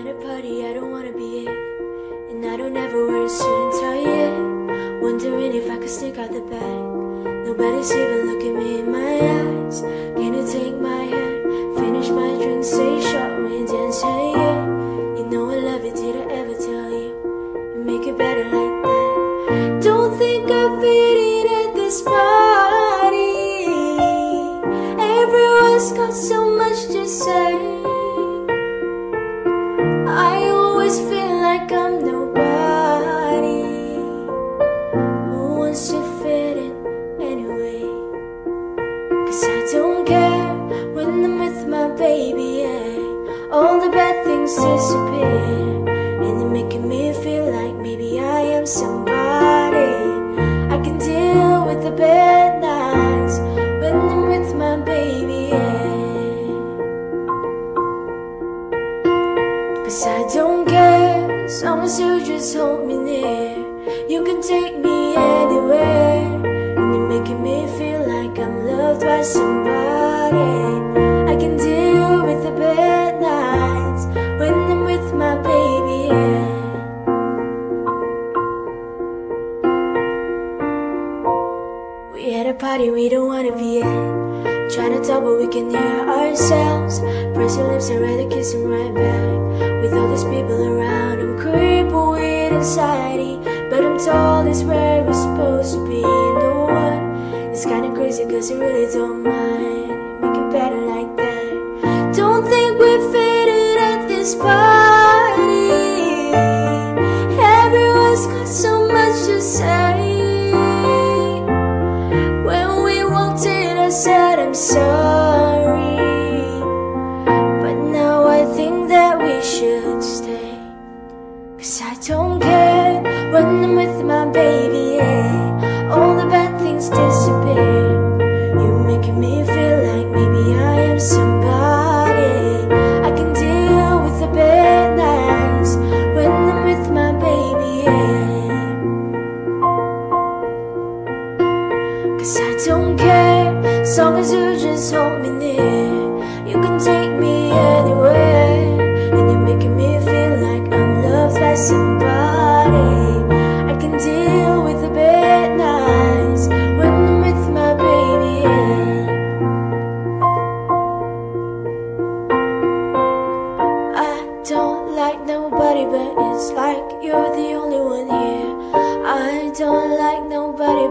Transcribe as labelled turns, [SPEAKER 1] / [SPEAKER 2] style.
[SPEAKER 1] at a party, I don't wanna be it. And I don't ever wear a suit and tie yet. Wondering if I could sneak out the back. Nobody's even looking me in my eyes. Can you take my hand? Finish my drink, say short, we dance, hey, yeah. You know I love it, did I ever tell you? You make it better like that. Don't think I fit in at this party. Everyone's got so much to say. Somebody. I can deal with the bad nights when I'm with my baby, yeah. Cause I don't care as long as you just hold me near. You can take me anywhere, and you're making me feel like I'm loved by somebody. Party we don't wanna be at. Trying to talk, but we can hear ourselves. Press your lips and rather kissing right back. With all these people around, I'm crippled with anxiety. But I'm told it's where we're supposed to be. You know what? It's kinda crazy, cause I really don't mind. Make it better like that. Don't think we're fitted at this party. Everyone's got so much to say. I'm sorry. But now I think that we should stay. Cause I don't care when I'm with my baby, yeah. All the bad things disappear. As long as you just hold me near. You can take me anywhere, and you're making me feel like I'm loved by somebody. I can deal with the bad nights when I'm with my baby. Yeah. I don't like nobody, but it's like you're the only one here. I don't like nobody,